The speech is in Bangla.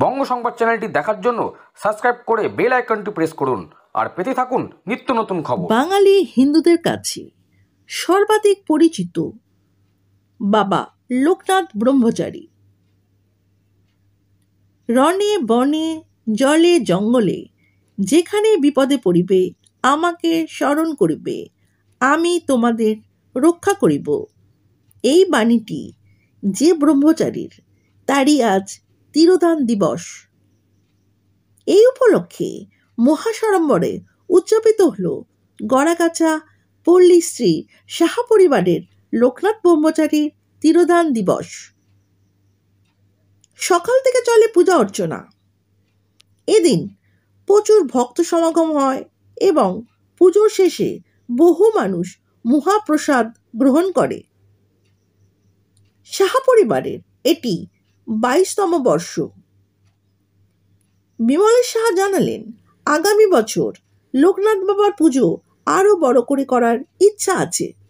বঙ্গ সংবাদ চ্যানেলটি দেখার জন্য সাবস্ক্রাইব করে বেল আইকনটি প্রেস করুন আর পেতে থাকুন নিত্য নতুন খবর। বাঙালি হিন্দুদের কাছে সর্বাধিক পরিচিত বাবা লোকনাথ ব্রহ্মচারী। রণে বনে, জলে জঙ্গলে, যেখানে বিপদে পড়িবে, আমাকে স্মরণ করিবে, আমি তোমাদের রক্ষা করিব। এই বাণীটি যে ব্রহ্মচারীর, তারই আজ তিরোধান দিবস। এই উপলক্ষে মহাসড়ম্বরে উদযাপিত হল গড়াগাছা পল্লী শ্রী সাহা পরিবারের লোকনাথ ব্রহ্মচারীর তিরোধান দিবস। সকাল থেকে চলে পূজা অর্চনা। এদিন প্রচুর ভক্ত সমাগম হয় এবং পুজোর শেষে বহু মানুষ মহাপ্রসাদ গ্রহণ করে। সাহা পরিবারের এটি বাইশতম বর্ষ। বিমলের সাহা জানালেন, আগামী বছর লোকনাথ বাবার পুজো আরও বড় করে করার ইচ্ছা আছে।